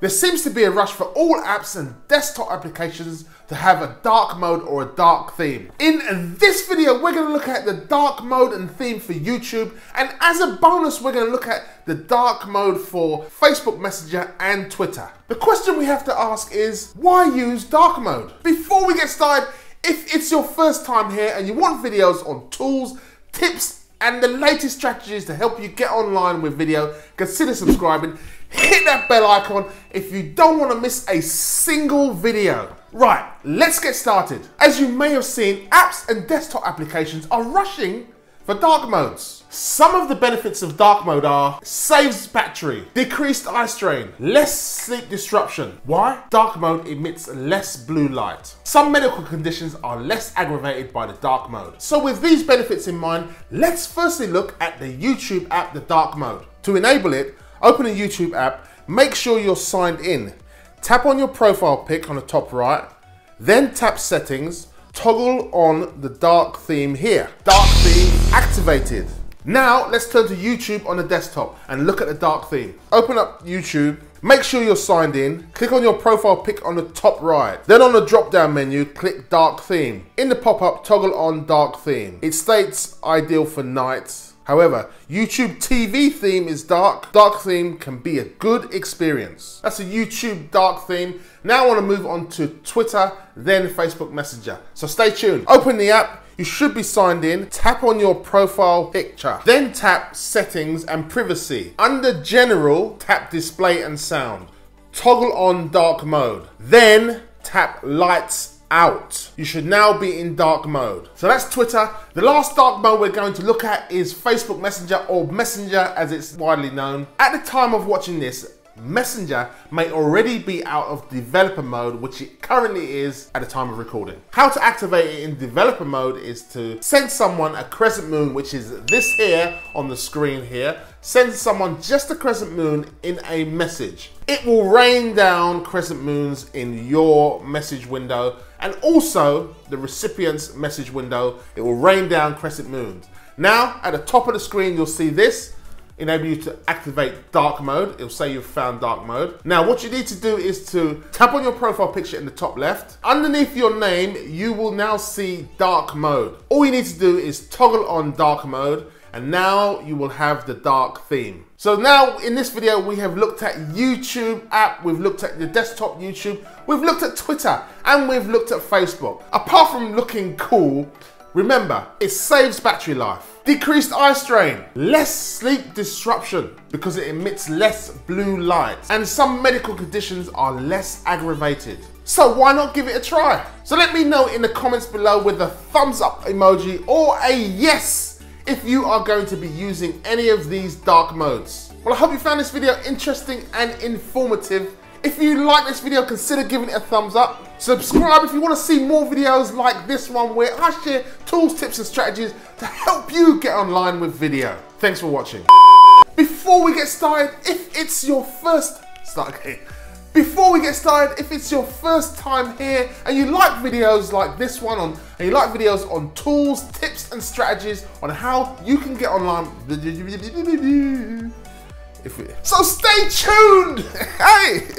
There seems to be a rush for all apps and desktop applications to have a dark mode or a dark theme. In this video, we're gonna look at the dark mode and theme for YouTube, and as a bonus, we're gonna look at the dark mode for Facebook Messenger and Twitter. The question we have to ask is, why use dark mode? Before we get started, if it's your first time here and you want videos on tools, tips, and the latest strategies to help you get online with video, consider subscribing hit that bell icon if you don't want to miss a single video. Right, let's get started. As you may have seen, apps and desktop applications are rushing for dark modes. Some of the benefits of dark mode are saves battery, decreased eye strain, less sleep disruption. Why? Dark mode emits less blue light. Some medical conditions are less aggravated by the dark mode. So with these benefits in mind, let's firstly look at the YouTube app, the dark mode. To enable it, Open a YouTube app, make sure you're signed in. Tap on your profile pic on the top right, then tap settings, toggle on the dark theme here. Dark theme activated. Now let's turn to YouTube on the desktop and look at the dark theme. Open up YouTube, make sure you're signed in, click on your profile pic on the top right. Then on the drop down menu, click dark theme. In the pop-up, toggle on dark theme. It states ideal for nights, However, YouTube TV theme is dark. Dark theme can be a good experience. That's a YouTube dark theme. Now I want to move on to Twitter, then Facebook Messenger. So stay tuned. Open the app. You should be signed in. Tap on your profile picture. Then tap settings and privacy. Under general, tap display and sound. Toggle on dark mode. Then tap lights out. You should now be in dark mode. So that's Twitter. The last dark mode we're going to look at is Facebook Messenger or Messenger as it's widely known. At the time of watching this, Messenger may already be out of developer mode, which it currently is at the time of recording. How to activate it in developer mode is to send someone a crescent moon, which is this here on the screen here. Send someone just a crescent moon in a message. It will rain down crescent moons in your message window and also the recipient's message window. It will rain down crescent moons. Now, at the top of the screen, you'll see this enable you to activate dark mode. It'll say you've found dark mode. Now, what you need to do is to tap on your profile picture in the top left. Underneath your name, you will now see dark mode. All you need to do is toggle on dark mode and now you will have the dark theme. So now in this video, we have looked at YouTube app, we've looked at the desktop YouTube, we've looked at Twitter, and we've looked at Facebook. Apart from looking cool, remember, it saves battery life. Decreased eye strain, less sleep disruption because it emits less blue light, and some medical conditions are less aggravated. So why not give it a try? So let me know in the comments below with a thumbs up emoji or a yes if you are going to be using any of these dark modes. Well, I hope you found this video interesting and informative. If you like this video, consider giving it a thumbs up. Subscribe if you want to see more videos like this one where I share tools, tips and strategies to help you get online with video. Thanks for watching. Before we get started, if it's your first, start again. Before we get started, if it's your first time here and you like videos like this one on, and you like videos on tools, tips and strategies on how you can get online. If we, so stay tuned. Hey.